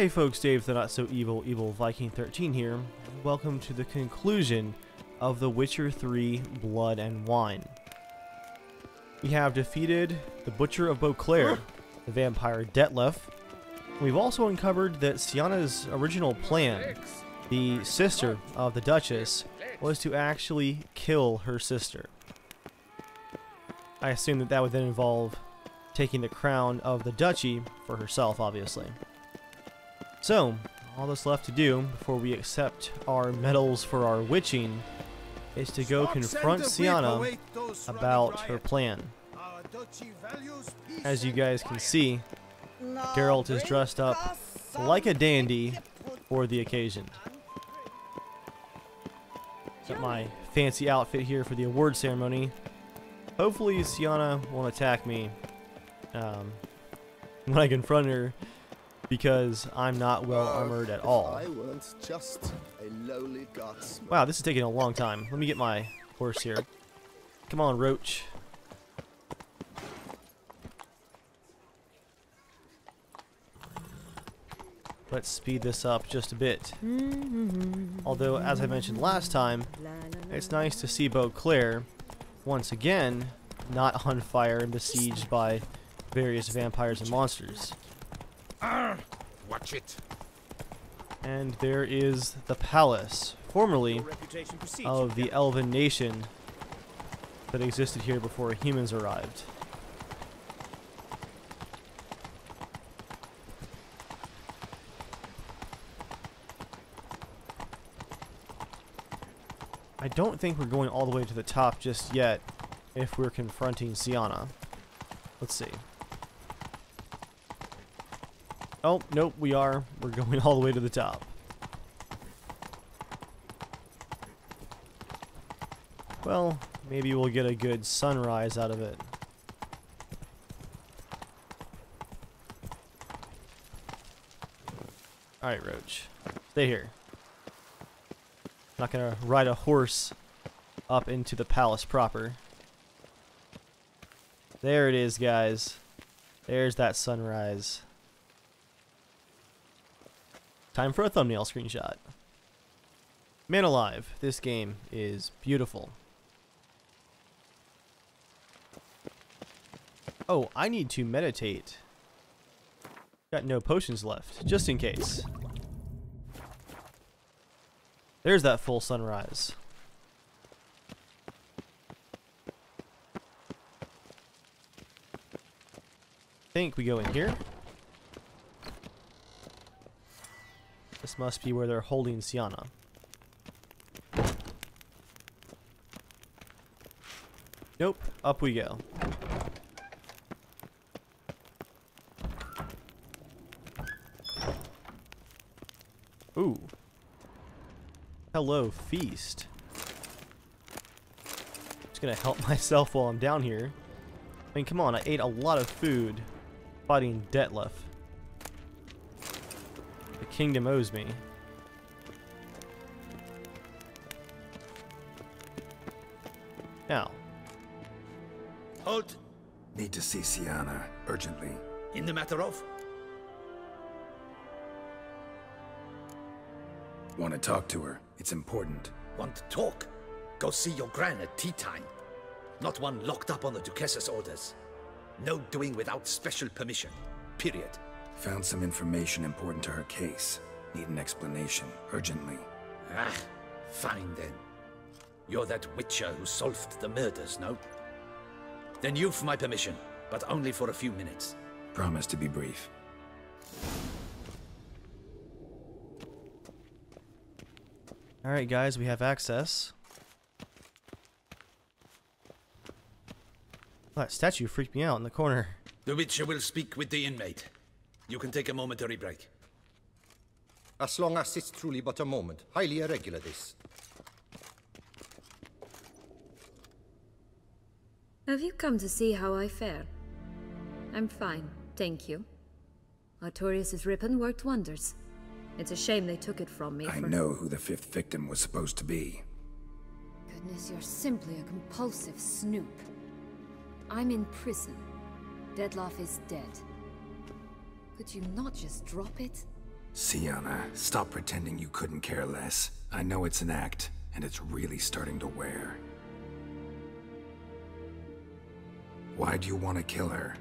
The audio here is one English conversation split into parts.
Hey folks, Dave the Not So Evil, Evil Viking 13 here. Welcome to the conclusion of The Witcher 3 Blood and Wine. We have defeated the Butcher of Beauclair, the vampire Dettlaff. We've also uncovered that Syanna's original plan, the sister of the Duchess, was to actually kill her sister. I assume that that would then involve taking the crown of the duchy for herself, obviously. So, all that's left to do before we accept our medals for our witching is to go confront Syanna about her plan. As you guys can see, Geralt is dressed up like a dandy for the occasion. Got my fancy outfit here for the award ceremony. Hopefully Syanna won't attack me um, when I confront her because I'm not well armored at all. I weren't just a lowly. Wow, this is taking a long time. Let me get my horse here. Come on, Roach. Let's speed this up just a bit. Although, as I mentioned last time, it's nice to see Beauclair once again not on fire and besieged by various vampires and monsters. Watch it. And there is the palace, formerly of the elven nation that existed here before humans arrived. I don't think we're going all the way to the top just yet if we're confronting Syanna. Let's see. Oh, nope, we are. We're going all the way to the top. Well, maybe we'll get a good sunrise out of it. Alright, Roach. Stay here. Not gonna ride a horse up into the palace proper. There it is, guys. There's that sunrise. Time for a thumbnail screenshot. Man alive, this game is beautiful. Oh, I need to meditate. Got no potions left, just in case. There's that full sunrise. I think we go in here. This must be where they're holding Syanna. Nope, up we go. Ooh. Hello, feast. Just gonna help myself while I'm down here. I mean, come on, I ate a lot of food fighting Dettlaff. The kingdom owes me. Now. Halt! Need to see Syanna, urgently. In the matter of? Want to talk to her. It's important. Want to talk? Go see your gran at tea time. Not one locked up on the Duchess's orders. No doing without special permission. Period. Found some information important to her case. Need an explanation, urgently. Ah, fine then. You're that witcher who solved the murders, no? Then you've my permission, but only for a few minutes. Promise to be brief. Alright guys, we have access. Oh, that statue freaked me out in the corner. The Witcher will speak with the inmate. You can take a momentary break. As long as it's truly but a moment. Highly irregular, this. Have you come to see how I fare? I'm fine, thank you. Artorias' ribbon worked wonders. It's a shame they took it from me I for- know who the fifth victim was supposed to be. Goodness, you're simply a compulsive snoop. I'm in prison. Dettlaff is dead. Could you not just drop it? Syanna, stop pretending you couldn't care less. I know it's an act, and it's really starting to wear. Why do you want to kill her?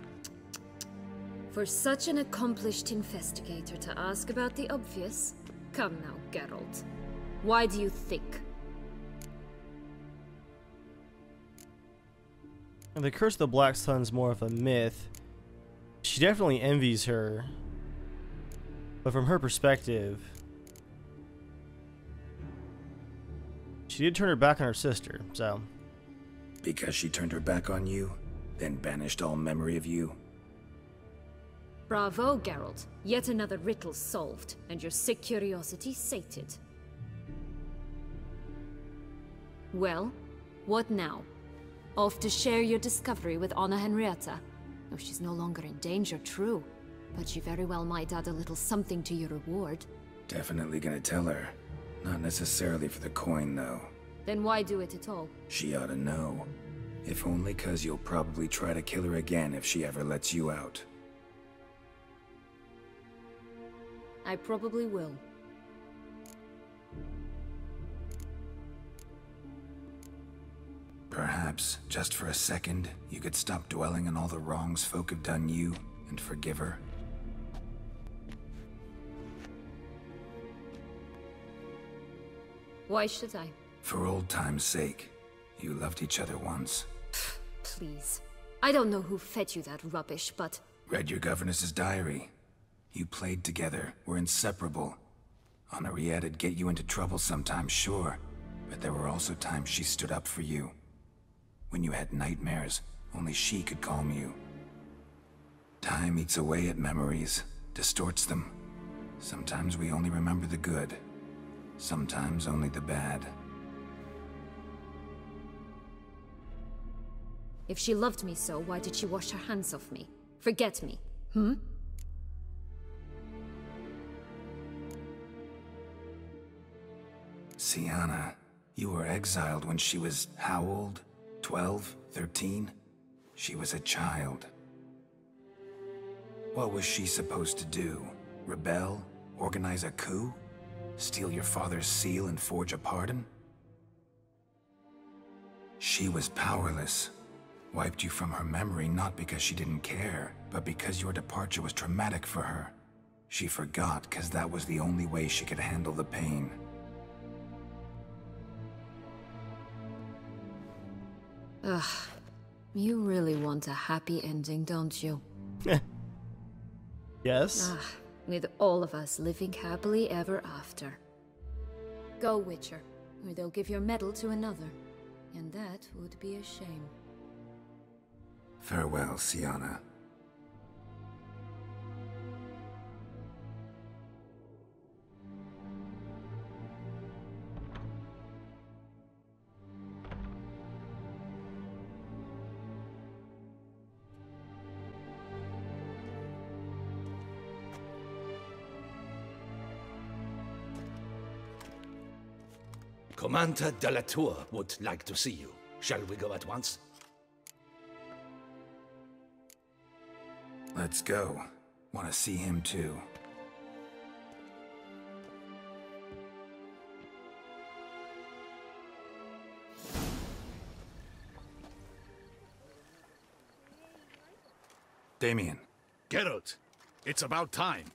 For such an accomplished investigator to ask about the obvious? Come now, Geralt. Why do you think? And the Curse of the Black Sun's more of a myth. She definitely envies her. But from her perspective, she did turn her back on her sister, so. Because she turned her back on you, then banished all memory of you? Bravo, Geralt. Yet another riddle solved, and your sick curiosity sated. Well, what now? Off to share your discovery with Anna Henrietta? Oh, she's no longer in danger, true. But she very well might add a little something to your reward. Definitely gonna tell her. Not necessarily for the coin, though. Then why do it at all? She ought to know. If only cause you'll probably try to kill her again if she ever lets you out. I probably will. Perhaps, just for a second, you could stop dwelling on all the wrongs folk have done you and forgive her. Why should I? For old time's sake. You loved each other once. Please. I don't know who fed you that rubbish, but... Read your governess's diary. You played together, were inseparable. Henriette'd get you into trouble sometimes, sure. But there were also times she stood up for you. When you had nightmares, only she could calm you. Time eats away at memories, distorts them. Sometimes we only remember the good. Sometimes only the bad. If she loved me so, why did she wash her hands off me? Forget me, hmm? Syanna, you were exiled when she was how old? 12? 13? She was a child. What was she supposed to do? Rebel? Organize a coup? Steal your father's seal and forge a pardon? She was powerless. Wiped you from her memory not because she didn't care, but because your departure was traumatic for her. She forgot because that was the only way she could handle the pain. Ugh. You really want a happy ending, don't you? Yes? Ah, with all of us living happily ever after. Go, Witcher, or they'll give your medal to another. And that would be a shame. Farewell, Syanna. Commander de la Tour would like to see you. Shall we go at once? Let's go. Want to see him too. Damien, Geralt, it's about time.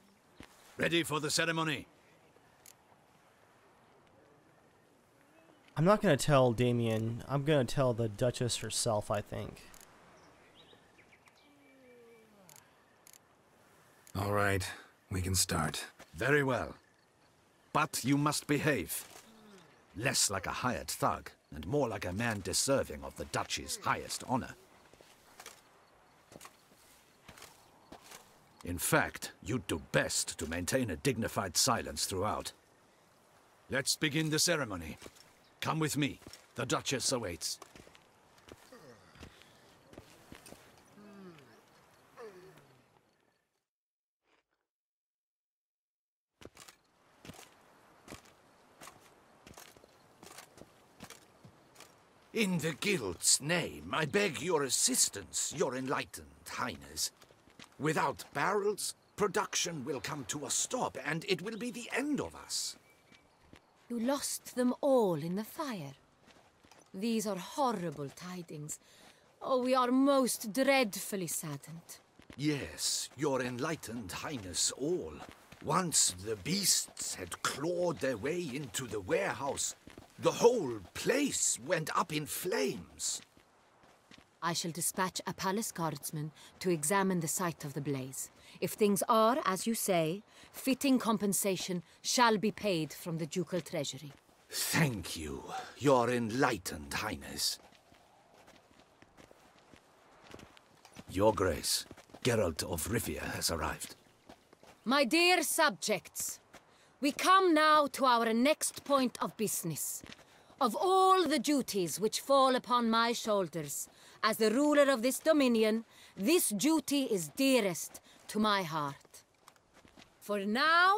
Ready for the ceremony? I'm not gonna tell Damien. I'm gonna tell the Duchess herself, I think. all right, we can start. Very well. But you must behave. Less like a hired thug, and more like a man deserving of the Duchy's highest honor. In fact, you'd do best to maintain a dignified silence throughout. Let's begin the ceremony. Come with me. The Duchess awaits. In the Guild's name, I beg your assistance, your enlightened highness. Without barrels, production will come to a stop and it will be the end of us. You lost them all in the fire. These are horrible tidings. Oh, we are most dreadfully saddened. Yes, your enlightened highness all. Once the beasts had clawed their way into the warehouse, the whole place went up in flames. I shall dispatch a palace guardsman to examine the site of the blaze. If things are, as you say, fitting compensation shall be paid from the ducal treasury. Thank you, your enlightened highness. Your grace, Geralt of Rivia has arrived. My dear subjects, we come now to our next point of business. Of all the duties which fall upon my shoulders, as the ruler of this dominion, this duty is dearest to my heart. For now,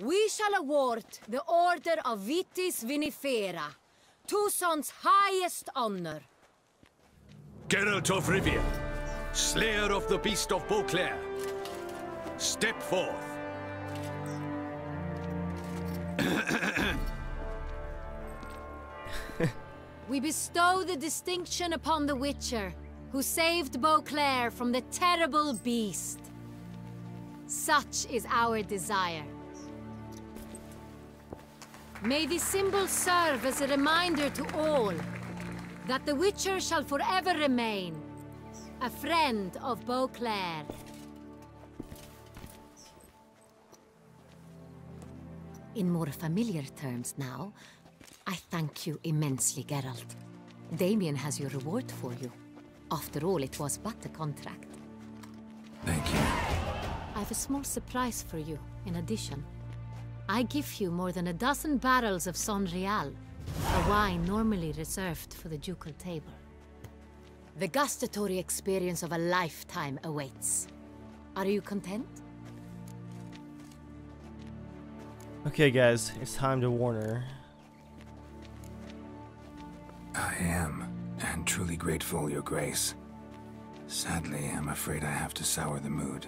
we shall award the Order of Vitis Vinifera, Toussaint's highest honor. Geralt of Rivia, Slayer of the Beast of Beauclair, step forth. We bestow the distinction upon the Witcher, who saved Beauclair from the terrible beast. Such is our desire. May this symbol serve as a reminder to all that the Witcher shall forever remain a friend of Beauclair. In more familiar terms now, I thank you immensely, Geralt. Damien has your reward for you. After all, it was but a contract. Thank you. I have a small surprise for you, in addition. I give you more than a dozen barrels of Sangreal, a wine normally reserved for the ducal table. The gustatory experience of a lifetime awaits. Are you content? Okay, guys, it's time to warn her. I am, and truly grateful, Your Grace. Sadly, I'm afraid I have to sour the mood.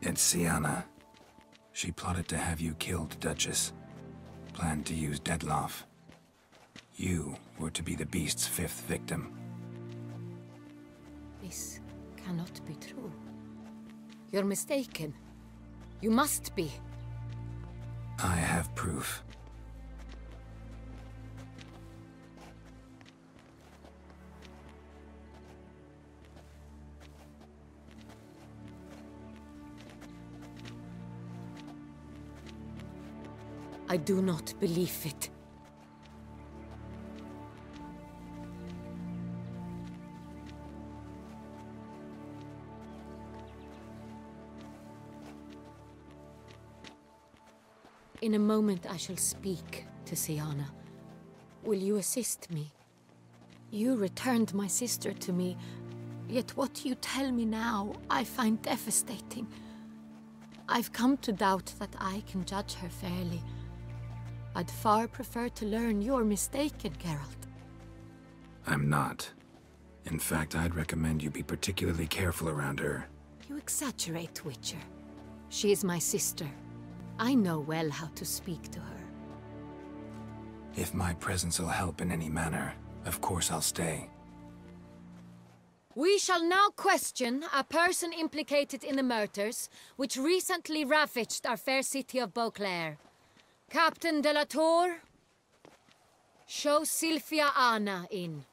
It's Syanna. She plotted to have you killed, Duchess. Planned to use Dettlaff. You were to be the beast's fifth victim. This cannot be true. You're mistaken. You must be. I have proof. I do not believe it. In a moment I shall speak to Syanna. Will you assist me? You returned my sister to me, yet what you tell me now I find devastating. I've come to doubt that I can judge her fairly. I'd far prefer to learn you're mistaken, Geralt. I'm not. In fact, I'd recommend you be particularly careful around her. You exaggerate, Witcher. She is my sister. I know well how to speak to her. If my presence will help in any manner, of course I'll stay. We shall now question a person implicated in the murders which recently ravaged our fair city of Beauclair. Captain de la Tour, show Sylvia Anna in.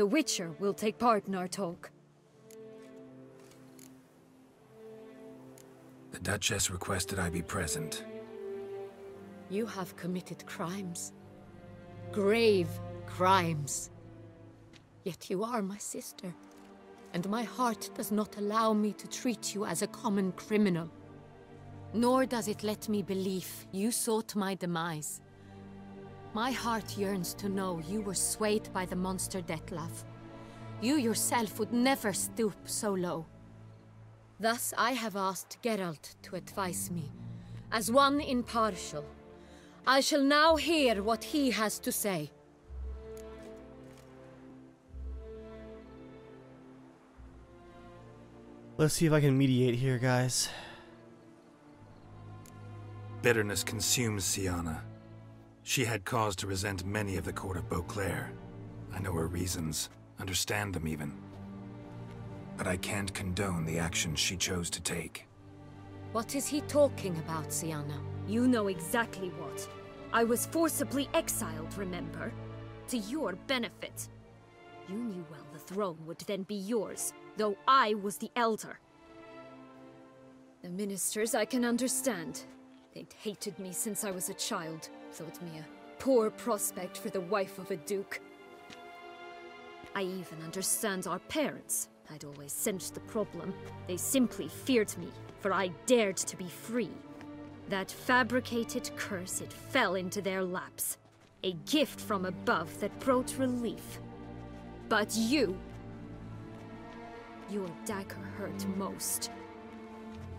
The Witcher will take part in our talk. The Duchess requested I be present. You have committed crimes. Grave crimes. Yet you are my sister. And my heart does not allow me to treat you as a common criminal. nor does it let me believe you sought my demise. My heart yearns to know you were swayed by the monster Dettlaff. You yourself would never stoop so low. Thus I have asked Geralt to advise me, as one impartial. I shall now hear what he has to say. Let's see if I can mediate here, guys. Bitterness consumes Syanna. She had cause to resent many of the court of Beauclair. I know her reasons, understand them even. But I can't condone the actions she chose to take. What is he talking about, Syanna? You know exactly what. I was forcibly exiled, remember? To your benefit. You knew well the throne would then be yours, though I was the elder. The ministers I can understand. They'd hated me since I was a child, thought me a poor prospect for the wife of a duke. I even understand our parents. I'd always sensed the problem. They simply feared me, for I dared to be free. That fabricated curse, it fell into their laps. A gift from above that brought relief. But you... Your dagger hurt most.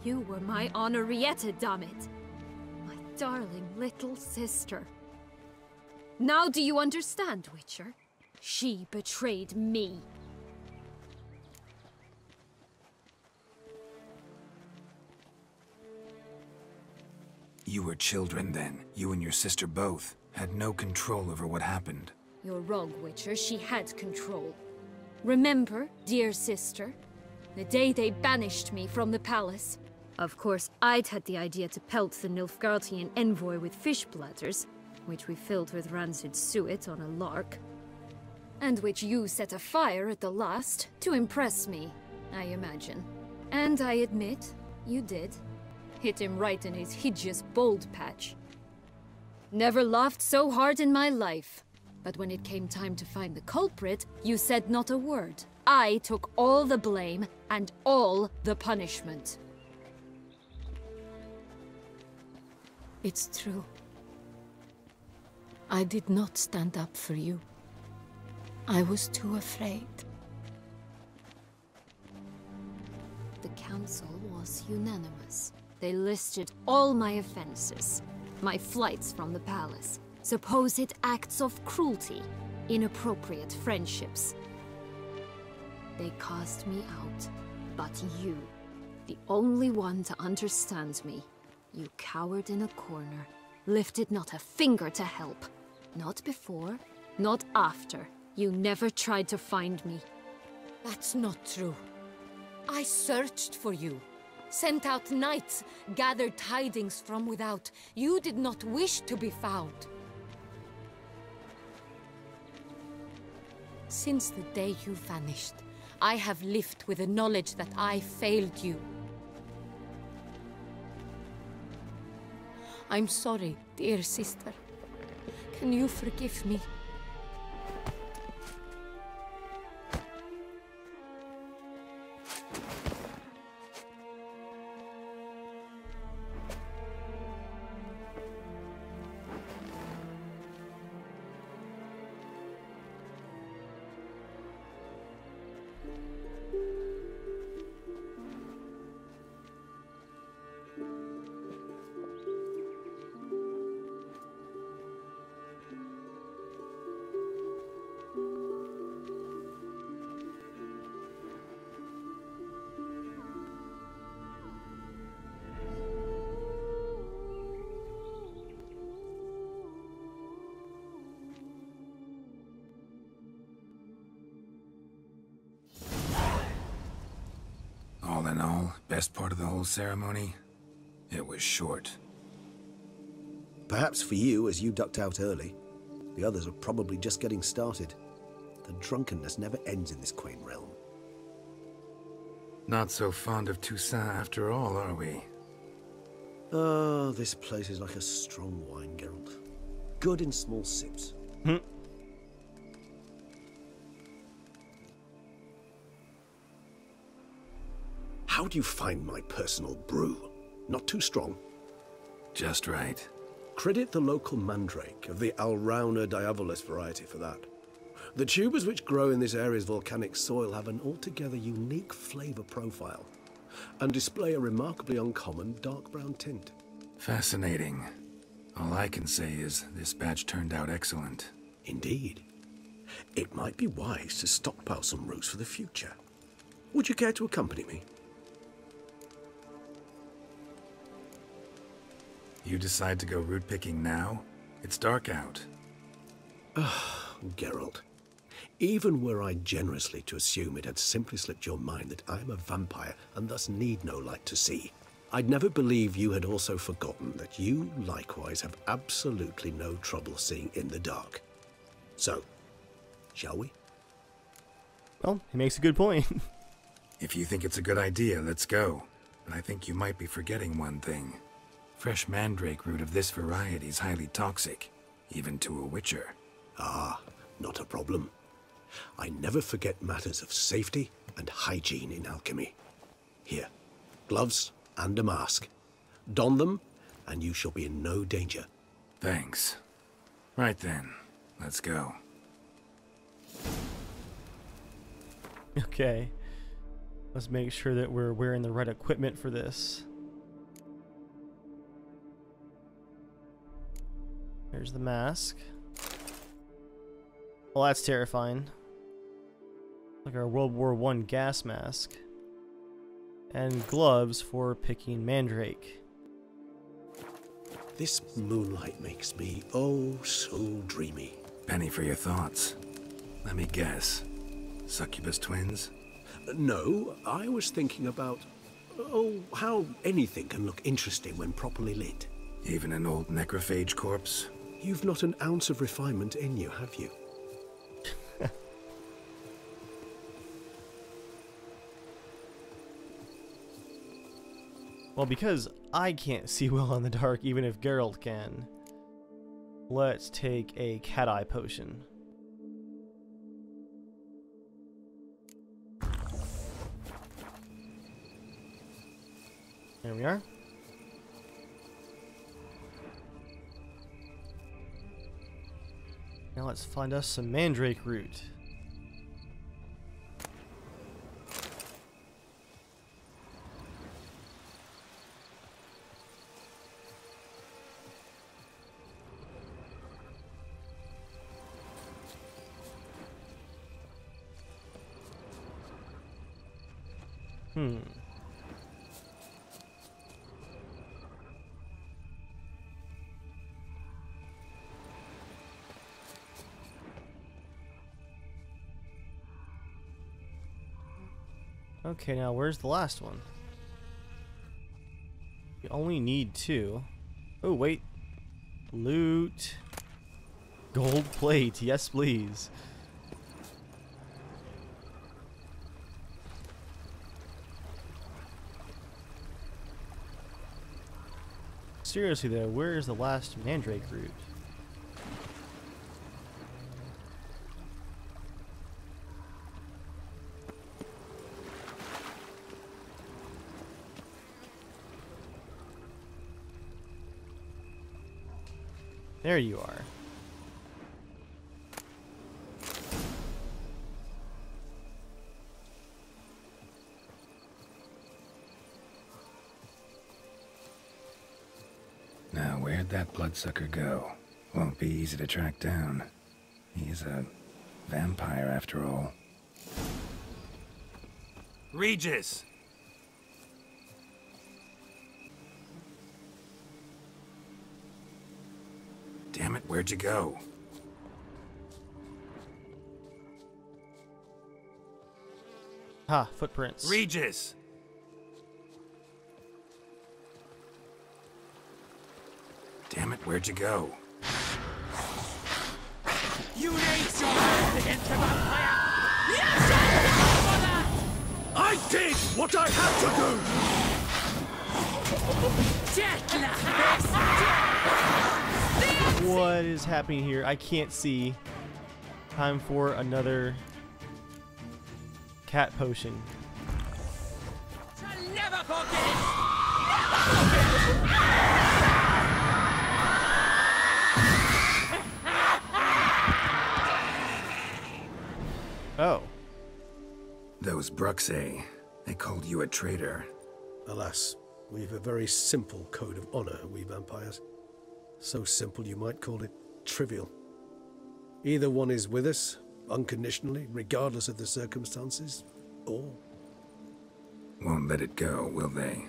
You were my Honorietta, damn it! My darling little sister. Now do you understand, Witcher? She betrayed me. You were children then. You and your sister both had no control over what happened. You're wrong, Witcher. She had control. Remember, dear sister? The day they banished me from the palace. Of course, I'd had the idea to pelt the Nilfgaardian envoy with fish bladders, which we filled with rancid suet on a lark. And which you set afire at the last, to impress me, I imagine. And I admit, you did. Hit him right in his hideous bald patch. Never laughed so hard in my life. But when it came time to find the culprit, you said not a word. I took all the blame and all the punishment. It's true. I did not stand up for you. I was too afraid. The council was unanimous. They listed all my offenses. My flights from the palace, supposed acts of cruelty, inappropriate friendships. They cast me out. But you, the only one to understand me, you cowered in a corner, lifted not a finger to help. Not before, not after. You never tried to find me. That's not true. I searched for you. Sent out knights, gathered tidings from without. You did not wish to be found. Since the day you vanished, I have lived with the knowledge that I failed you. I'm sorry, dear sister. Can you forgive me? Best part of the whole ceremony? It was short. Perhaps for you, as you ducked out early. The others are probably just getting started. The drunkenness never ends in this quaint realm. Not so fond of Toussaint after all, are we? Oh, this place is like a strong wine, Geralt. Good in small sips. Hmm. Do you find my personal brew? Not too strong. Just right. Credit the local mandrake of the Alrauna diavolis variety for that. The tubers which grow in this area's volcanic soil have an altogether unique flavour profile and display a remarkably uncommon dark brown tint. Fascinating. All I can say is this batch turned out excellent. Indeed. It might be wise to stockpile some roots for the future. Would you care to accompany me? You decide to go root picking now? It's dark out. Geralt, even were I generously to assume it had simply slipped your mind that I am a vampire and thus need no light to see, I'd never believe you had also forgotten that you likewise have absolutely no trouble seeing in the dark. So, shall we? Well, he makes a good point. If you think it's a good idea, let's go. But I think you might be forgetting one thing. Fresh mandrake root of this variety is highly toxic, even to a witcher. Ah, not a problem. I never forget matters of safety and hygiene in alchemy. Here, gloves and a mask. Don them, and you shall be in no danger. Thanks. Right then, let's go. okay. Let's make sure that we're wearing the right equipment for this. There's the mask. Well, that's terrifying. Like our World War One gas mask. And gloves for picking mandrake. This moonlight makes me oh so dreamy. Penny for your thoughts. Let me guess. Succubus twins? No, I was thinking about oh how anything can look interesting when properly lit. Even an old necrophage corpse? You've not an ounce of refinement in you, have you? Well, because I can't see well in the dark, even if Geralt can, let's take a cat eye potion. There we are. Now let's find us some mandrake root. Okay, now where's the last one? You only need two. Oh, wait. Loot. Gold plate. Yes, please. Seriously though, where is the last mandrake root? There you are. Now, where'd that bloodsucker go? Won't be easy to track down. He's a vampire after all. Regis! Where'd you go? Ha, footprints. Regis! Damn it, where'd you go? You need your against the vampire! I did what I had to do! What is happening here? I can't see. Time for another cat potion. Shall never forget it! Oh. Those Bruxae, eh? they called you a traitor. Alas, we've a very simple code of honor, we vampires. So simple you might call it trivial. Either one is with us, unconditionally, regardless of the circumstances, or Won't let it go, will they?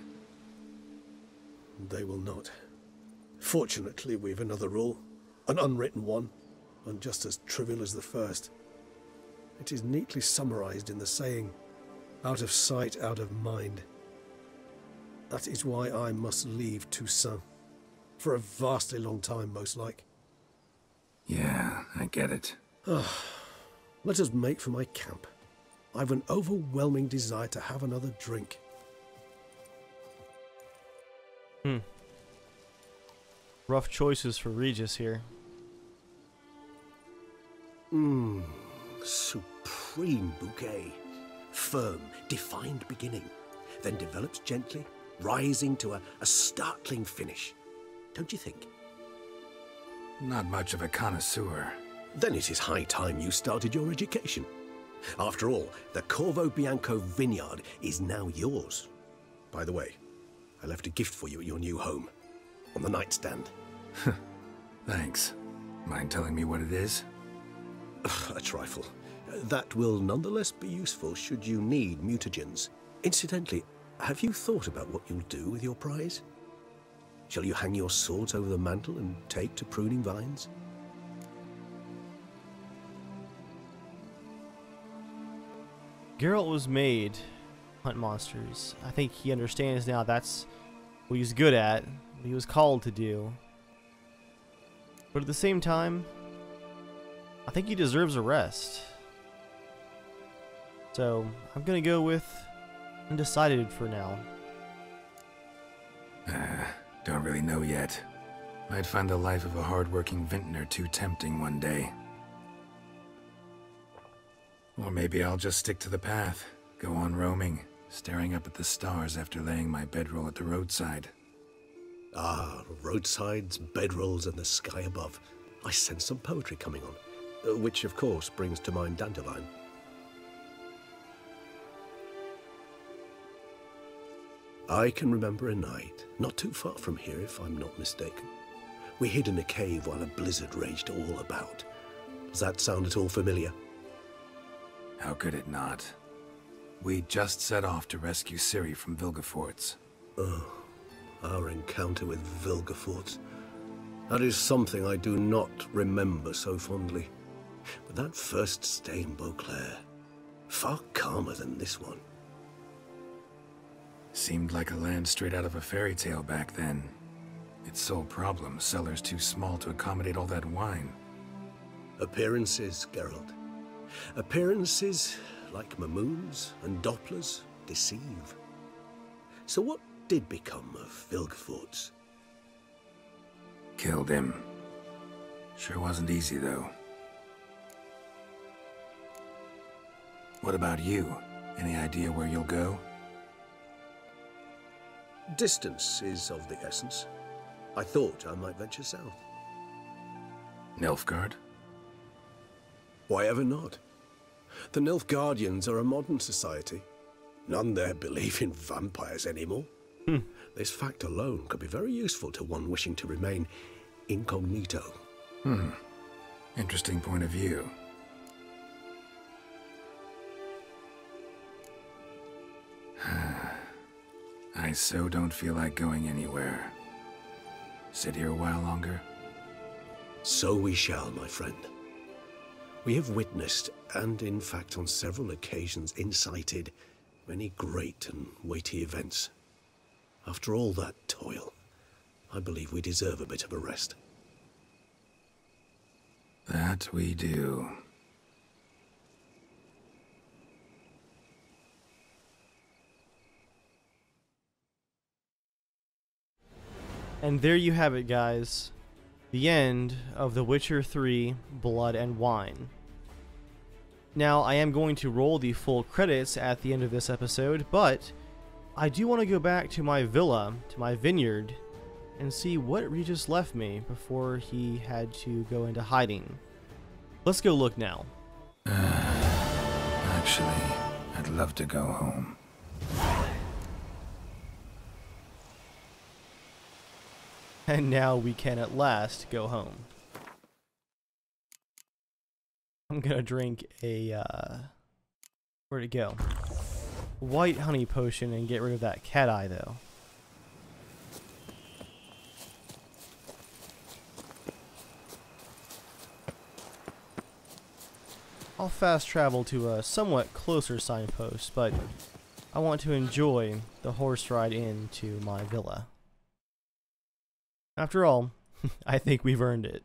they will not. Fortunately, we've another rule, an unwritten one, and just as trivial as the first. It is neatly summarized in the saying, out of sight, out of mind. That is why I must leave Toussaint. For a vastly long time, most like. Yeah, I get it. Let us make for my camp. I've an overwhelming desire to have another drink. Hmm. Rough choices for Regis here. Mmm, supreme bouquet. Firm, defined beginning, then develops gently, rising to a, a startling finish. Don't you think? Not much of a connoisseur. Then it is high time you started your education. After all, the Corvo Bianco vineyard is now yours. By the way, I left a gift for you at your new home. On the nightstand. Thanks. Mind telling me what it is? a trifle. That will nonetheless be useful should you need mutagens. Incidentally, have you thought about what you'll do with your prize? Shall you hang your swords over the mantle and take to pruning vines? Geralt was made hunt monsters. I think he understands now that's what he's good at, what he was called to do. But at the same time, I think he deserves a rest. So I'm gonna go with undecided for now. Ah. Don't really know yet. Might find the life of a hard-working vintner too tempting one day. Or maybe I'll just stick to the path, go on roaming, staring up at the stars after laying my bedroll at the roadside. Ah, roadsides, bedrolls, and the sky above. I sense some poetry coming on. Which, of course, brings to mind Dandelion. I can remember a night, not too far from here if I'm not mistaken. We hid in a cave while a blizzard raged all about. Does that sound at all familiar? How could it not? We just set off to rescue Ciri from Vilgefortz. Oh, our encounter with Vilgefortz. That is something I do not remember so fondly. But that first stay in Beauclair, far calmer than this one. Seemed like a land straight out of a fairy tale back then. Its sole problem, cellars too small to accommodate all that wine. Appearances, Geralt. Appearances, like Mamoons and Dopplers, deceive. So what did become of Vilgefortz? Killed him. Sure wasn't easy, though. What about you? Any idea where you'll go? Distance is of the essence. I thought I might venture south. Nilfgaard? Why ever not? The Nilfgaardians are a modern society. None there believe in vampires anymore. This fact alone could be very useful to one wishing to remain incognito. Hmm. Interesting point of view. I so don't feel like going anywhere. Sit here a while longer? So we shall, my friend. We have witnessed, and in fact on several occasions incited, many great and weighty events. After all that toil, I believe we deserve a bit of a rest. That we do. And there you have it, guys. The end of The Witcher 3 Blood and Wine. Now, I am going to roll the full credits at the end of this episode, but I do want to go back to my villa, to my vineyard, and see what Regis left me before he had to go into hiding. Let's go look now. Actually, I'd love to go home. And now we can at last go home. I'm gonna drink a, uh, where'd it go? White honey potion and get rid of that cat eye though. I'll fast travel to a somewhat closer signpost, but I want to enjoy the horse ride into my villa. After all, I think we've earned it.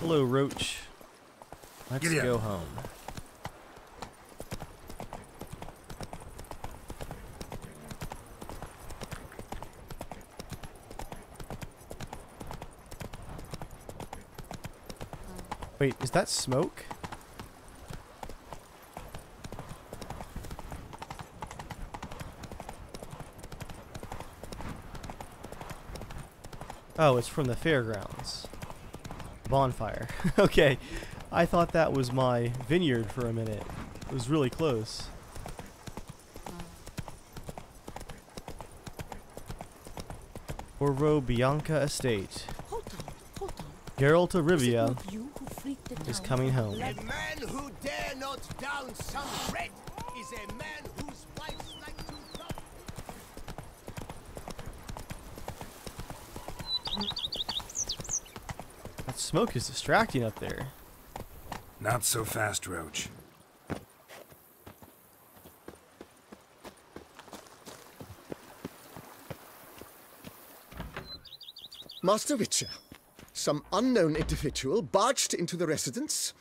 Hello, Roach. Let's go home. Wait, is that smoke? Oh, it's from the fairgrounds. Bonfire. okay, I thought that was my vineyard for a minute. It was really close. Corvo Bianco Estate. Hold on, hold on. Rivia not you who freed the is coming home. A man who dare not down some bread is a man whose wives like to love. That smoke is distracting up there. Not so fast, Roach. Master Witcher, some unknown individual barged into the residence.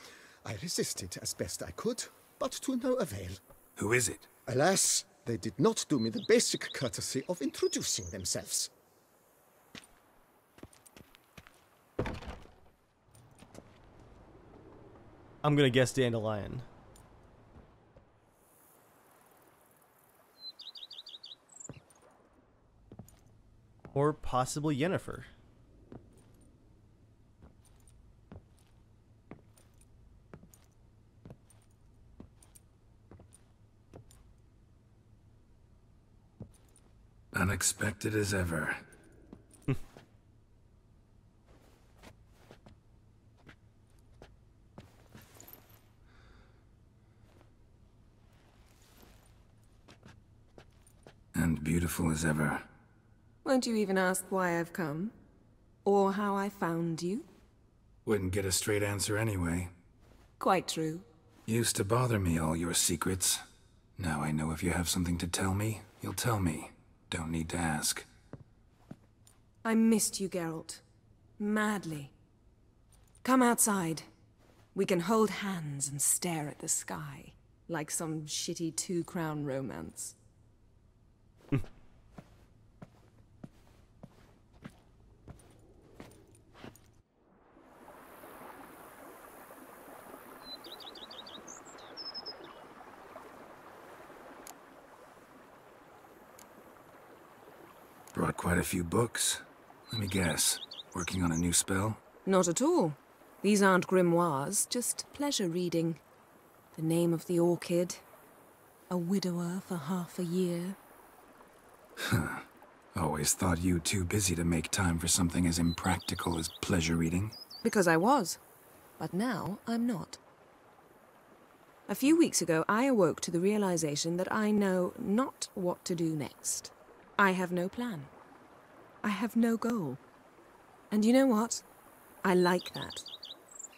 I resisted as best I could, but to no avail. Who is it? Alas, they did not do me the basic courtesy of introducing themselves. I'm gonna guess Dandelion. Or possibly Yennefer. Unexpected as ever. and beautiful as ever. Won't you even ask why I've come? Or how I found you? Wouldn't get a straight answer anyway. Quite true. Used to bother me, all your secrets. Now I know if you have something to tell me, you'll tell me. Don't need to ask. I missed you, Geralt. Madly. Come outside. We can hold hands and stare at the sky. Like some shitty two-crown romance. Brought quite a few books. Let me guess. Working on a new spell? Not at all. These aren't grimoires, just pleasure reading. The name of the orchid. A widower for half a year. Huh. Always thought you too busy to make time for something as impractical as pleasure reading. Because I was. But now I'm not. A few weeks ago, I awoke to the realization that I know not what to do next. I have no plan. I have no goal. And you know what? I like that.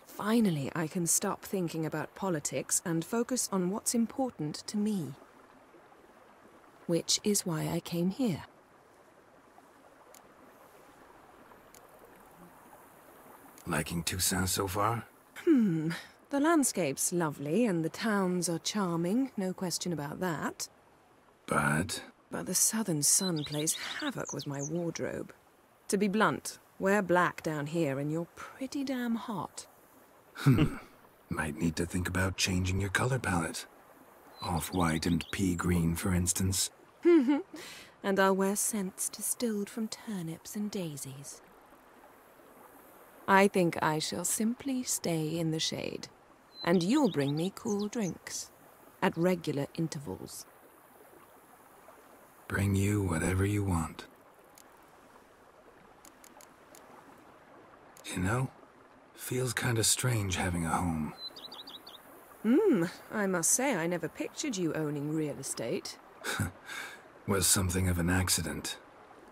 Finally, I can stop thinking about politics and focus on what's important to me. Which is why I came here. Liking Toussaint so far? Hmm. The landscape's lovely and the towns are charming, no question about that. But But the southern sun plays havoc with my wardrobe. To be blunt, wear black down here and you're pretty damn hot. Hmm. Might need to think about changing your color palette. Off-white and pea green, for instance. and I'll wear scents distilled from turnips and daisies. I think I shall simply stay in the shade, and you'll bring me cool drinks at regular intervals. Bring you whatever you want. You know, feels kinda strange having a home. Hmm, I must say I never pictured you owning real estate. Was something of an accident,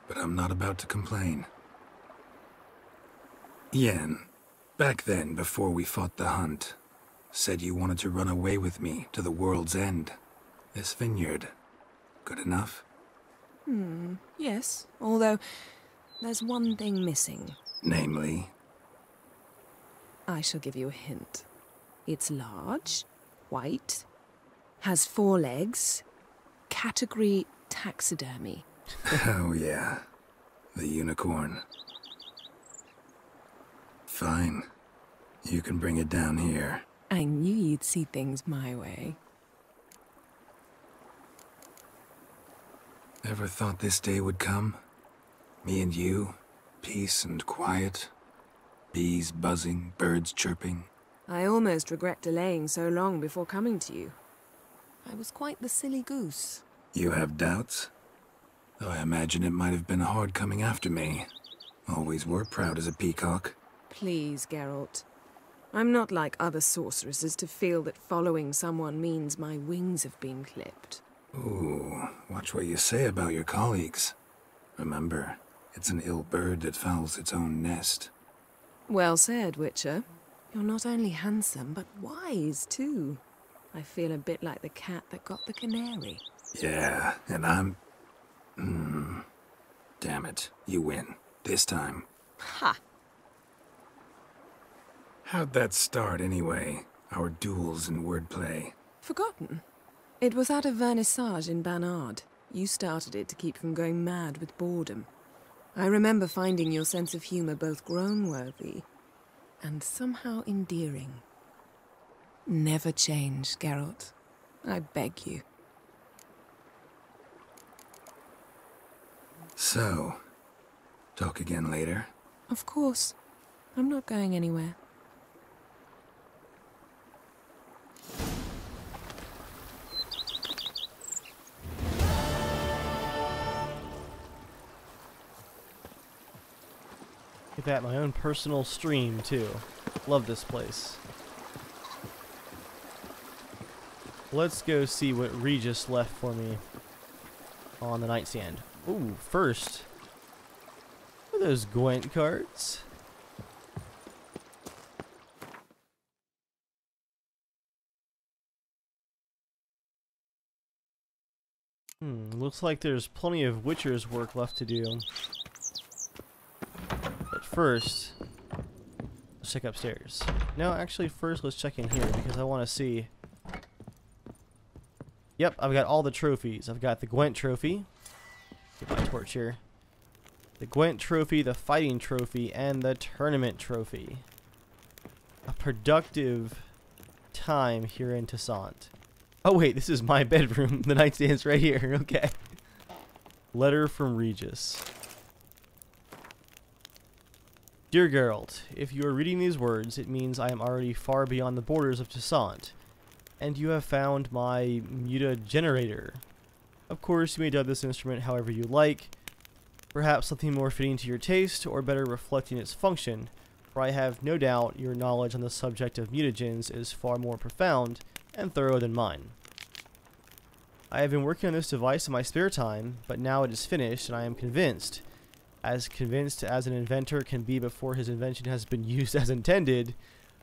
but I'm not about to complain. Yen, back then, before we fought the hunt, said you wanted to run away with me to the world's end. This vineyard. Good enough? Hmm, yes, although there's one thing missing. Namely, I shall give you a hint. It's large, white, has four legs, category taxidermy. oh yeah, the unicorn. Fine. You can bring it down here. I knew you'd see things my way. Ever thought this day would come? Me and you, peace and quiet, bees buzzing, birds chirping. I almost regret delaying so long before coming to you. I was quite the silly goose. You have doubts? Though I imagine it might have been hard coming after me. Always were proud as a peacock. Please, Geralt. I'm not like other sorceresses to feel that following someone means my wings have been clipped. Ooh, watch what you say about your colleagues. Remember, it's an ill bird that fouls its own nest. Well said, Witcher. You're not only handsome, but wise, too. I feel a bit like the cat that got the canary. Yeah, and I'm... Hmm. Damn it, you win. This time. Ha! How'd that start, anyway? Our duels and wordplay. Forgotten. It was at a vernissage in Barnard. You started it to keep from going mad with boredom. I remember finding your sense of humor both groan-worthy and somehow endearing. Never change, Geralt. I beg you. So, talk again later? Of course. I'm not going anywhere. Get that my own personal stream too. Love this place. Let's go see what Regis left for me on the nightstand. Ooh, first, those Gwent cards? Hmm, looks like there's plenty of Witcher's work left to do. First, let's check upstairs. No, actually, first let's check in here because I want to see. Yep, I've got all the trophies. I've got the Gwent trophy. Get my torch here. The Gwent trophy, the fighting trophy, and the tournament trophy. A productive time here in Toussaint. Oh wait, this is my bedroom. The nightstand's right here. Okay. Letter from Regis. Dear Geralt, if you are reading these words, it means I am already far beyond the borders of Toussaint, and you have found my mutagenerator. Of course, you may dub this instrument however you like, perhaps something more fitting to your taste, or better reflecting its function, for I have no doubt your knowledge on the subject of mutagens is far more profound and thorough than mine. I have been working on this device in my spare time, but now it is finished, and I am convinced, as convinced as an inventor can be before his invention has been used as intended,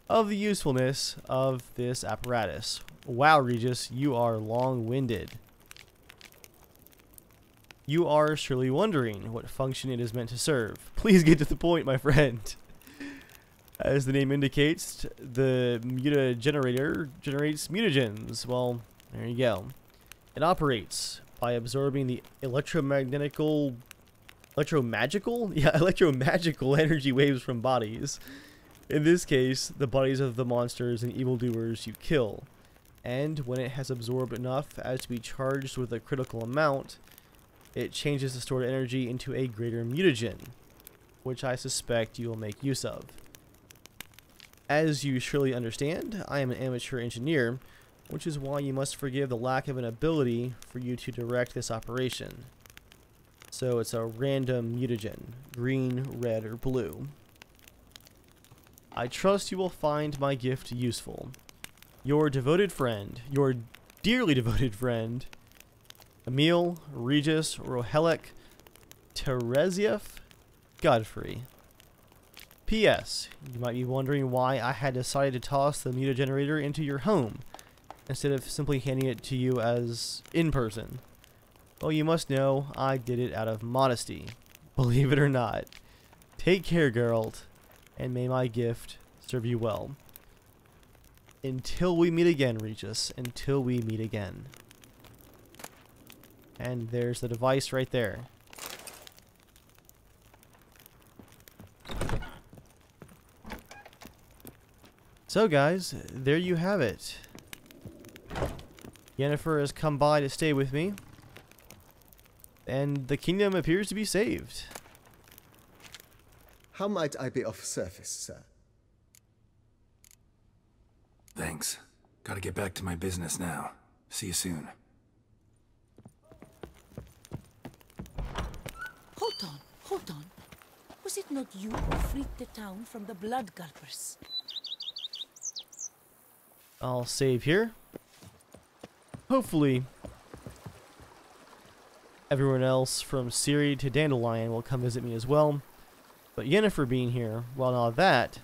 of the usefulness of this apparatus. Wow, Regis, you are long-winded. You are surely wondering what function it is meant to serve. Please get to the point, my friend. As the name indicates, the mutagenerator generates mutagens. Well, there you go. It operates by absorbing the electromagnetical electromagical? Yeah electromagical energy waves from bodies. In this case the bodies of the monsters and evildoers you kill. And when it has absorbed enough as to be charged with a critical amount it changes the stored energy into a greater mutagen which i suspect you will make use of. As you surely understand i am an amateur engineer which is why you must forgive the lack of an ability for you to direct this operation. So it's a random mutagen, green, red, or blue. I trust you will find my gift useful. Your devoted friend, your dearly devoted friend, Emil Regis Rohelek Tereziev Godfrey. P.S. You might be wondering why I had decided to toss the mutagenerator into your home instead of simply handing it to you as in person. Well, you must know I did it out of modesty. Believe it or not. Take care, Geralt, and may my gift serve you well. Until we meet again, Regis. Until we meet again. And there's the device right there. So guys, there you have it. Yennefer has come by to stay with me. And the kingdom appears to be saved. How might I be of service, sir? Thanks. Gotta get back to my business now. See you soon. Hold on, hold on. Was it not you who freed the town from the Blood Gulpers? I'll save here. Hopefully, everyone else from Ciri to Dandelion will come visit me as well. But Yennefer being here, well, now that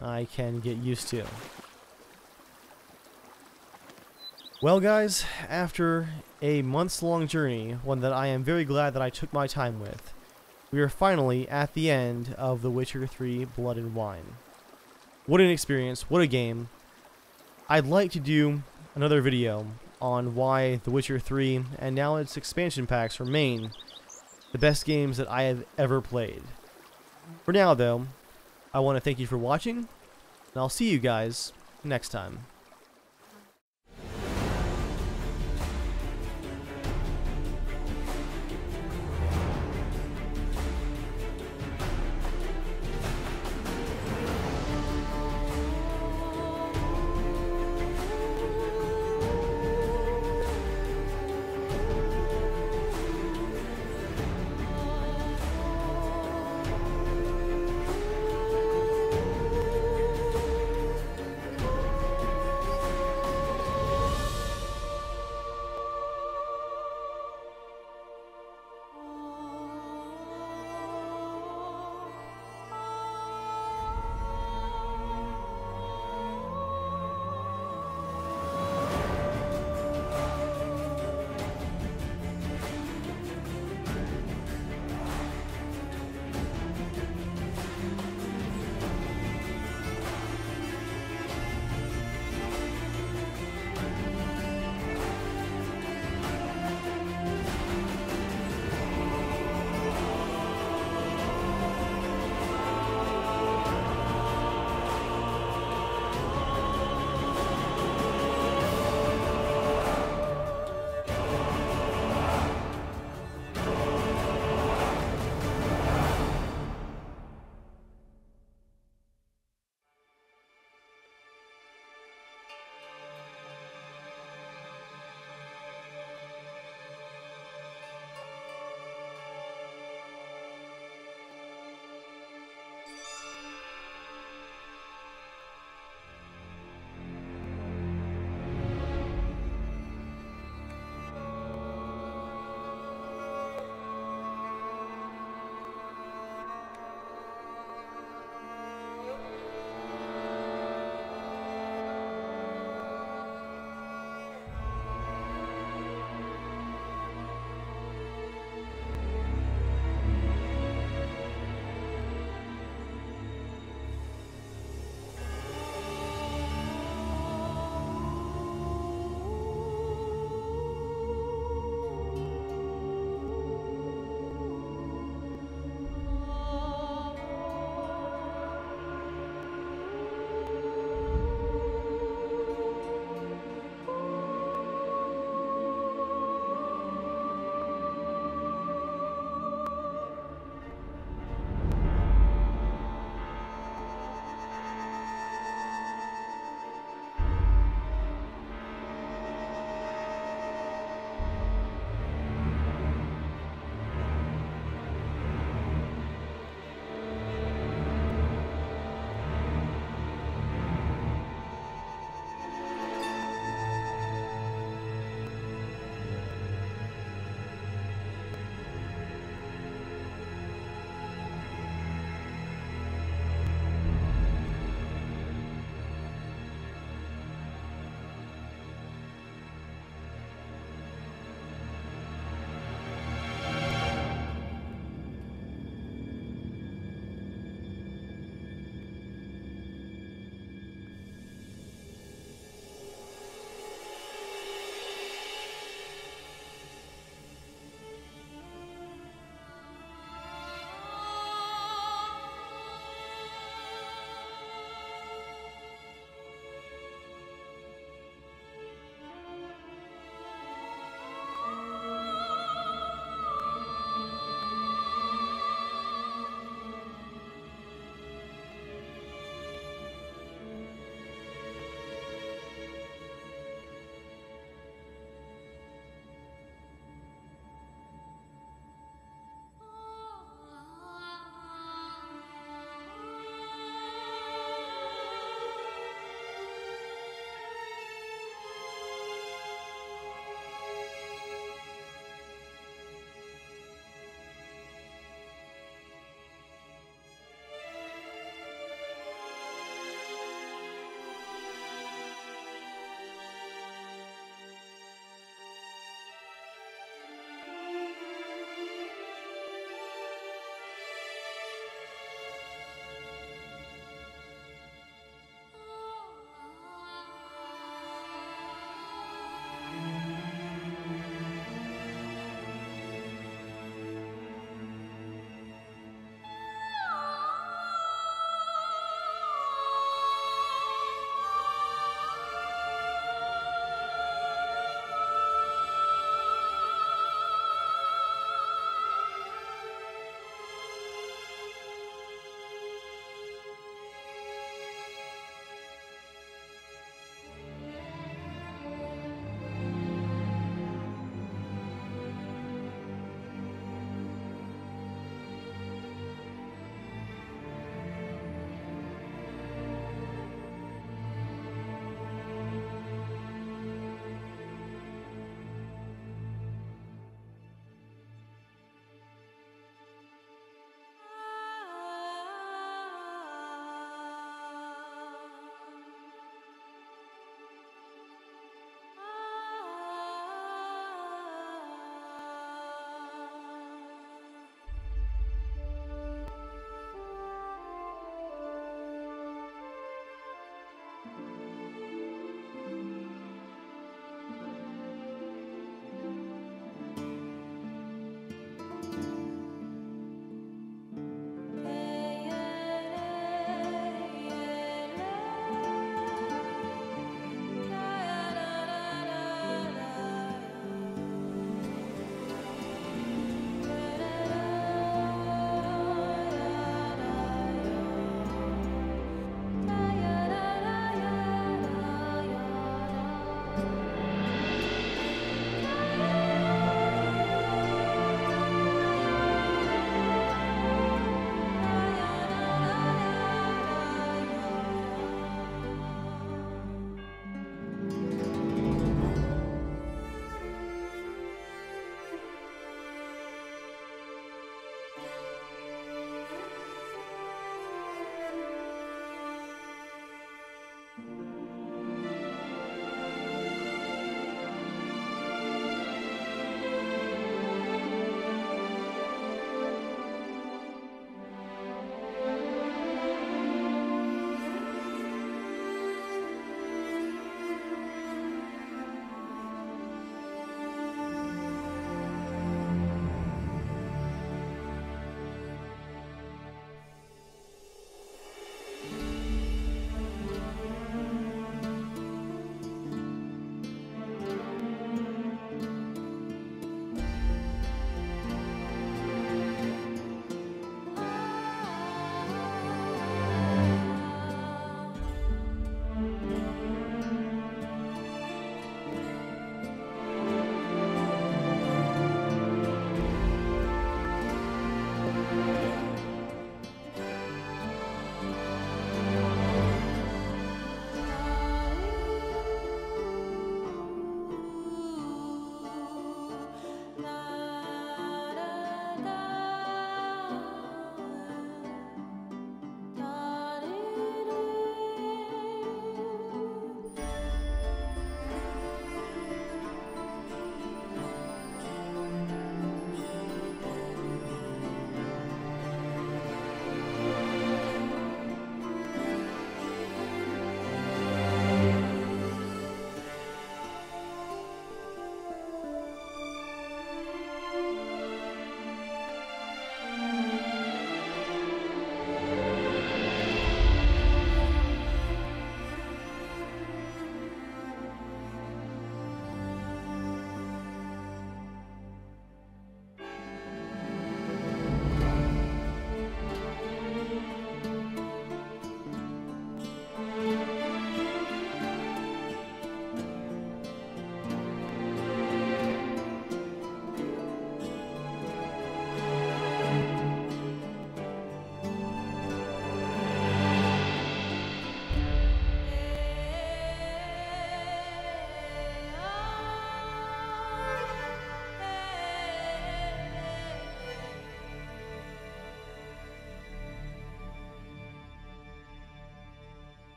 I can get used to. Well, guys, after a months long journey, one that I am very glad that I took my time with, we are finally at the end of The Witcher 3 Blood and Wine. What an experience, what a game. I'd like to do another video on why The Witcher 3 and now its expansion packs remain the best games that I have ever played. For now, though, I want to thank you for watching, and I'll see you guys next time.